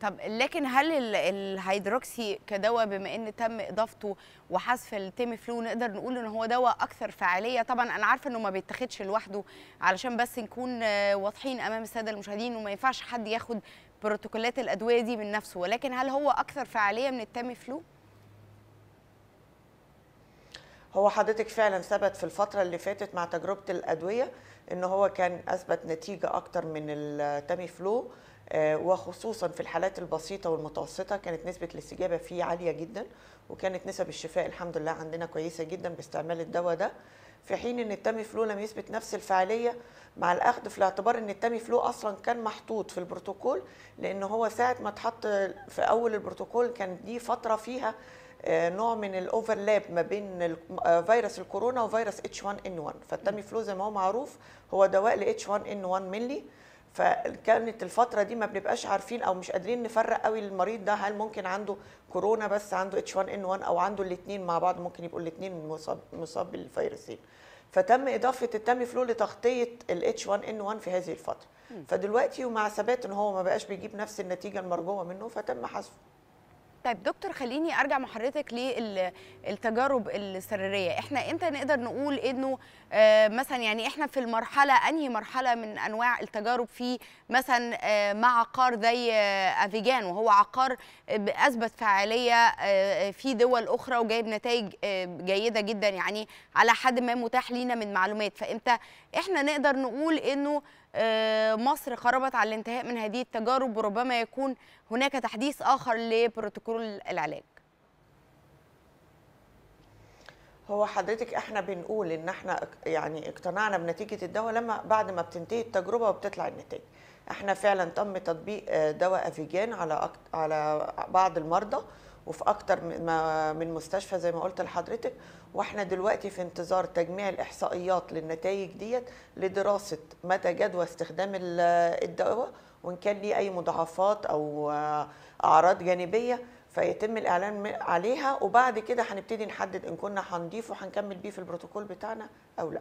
طب لكن هل ال- الهيدروكسي كدواء بما إن تم إضافته وحذف ال Tamiflu نقدر نقول إن هو دواء أكثر فعالية؟ طبعا أنا عارفة إنه ما بيتاخدش لوحده علشان بس نكون آه، واضحين أمام السادة المشاهدين وما ينفعش حد ياخد بروتوكولات الأدوية دي من نفسه ولكن هل هو أكثر فعالية من ال Tamiflu هو حضرتك فعلا ثبت في الفترة اللي فاتت مع تجربة الأدوية إن هو كان أثبت نتيجة أكتر من ال Tamiflu آه، وخصوصا في الحالات البسيطة والمتوسطة كانت نسبة الاستجابة فيه عالية جدا وكانت نسب الشفاء الحمد لله عندنا كويسة جدا باستعمال الدواء ده. في حين إن ال Tamiflu لم يثبت نفس الفعالية مع الأخذ في الاعتبار إن ال Tamiflu أصلا كان محطوط في البروتوكول لأن هو ساعة ما اتحط في أول البروتوكول كان دي فترة فيها نوع من ال overlap ما بين آه، فيروس الكورونا وفيروس H 1 N 1 فال Tamiflu زي ما هو معروف هو دواء ل H 1 N 1 ملي فكانت الفترة دي ما بنبقاش عارفين أو مش قادرين نفرق قوي المريض ده هل ممكن عنده كورونا بس عنده H 1 N 1 أو عنده الاثنين مع بعض ممكن يبقوا الاثنين مصاب مصاب بالفيروسين. فتم إضافة ال Tamiflu لتغطيه ال H 1 N 1 في هذه الفترة. فدلوقتي ومع ثبات إن هو ما بقاش بيجيب نفس النتيجة المرجوة منه فتم حذفه. طيب دكتور خليني أرجع مع حضرتك للتجارب السريرية. إحنا إمتى نقدر نقول إنه آه، مثلا يعني إحنا في المرحلة أنهي مرحلة من أنواع التجارب في مثلا آه، مع عقار زي آه، أفيجان؟ وهو عقار اثبت فعالية في دول أخرى وجايب نتائج جيدة جدا يعني على حد ما متاح لينا من معلومات. فإمتى إحنا نقدر نقول إنه مصر قربت على الانتهاء من هذه التجارب وربما يكون هناك تحديث آخر لبروتوكول العلاج هو حضرتك إحنا بنقول إن إحنا يعني اقتنعنا بنتيجة الدواء لما بعد ما بتنتهي التجربة وبتطلع النتائج إحنا فعلا تم تطبيق آه، دواء أفيجان على. على بعض المرضى وفي أكتر من مستشفى زي ما قلت لحضرتك وإحنا دلوقتي في انتظار تجميع الإحصائيات للنتائج ديت لدراسة مدى جدوى استخدام ال- الدواء وإن كان ليه أي مضاعفات أو أعراض جانبية فيتم الإعلان عليها وبعد كده هنبتدي نحدد إن كنا هنضيفه هنكمل بيه في البروتوكول بتاعنا أو لأ.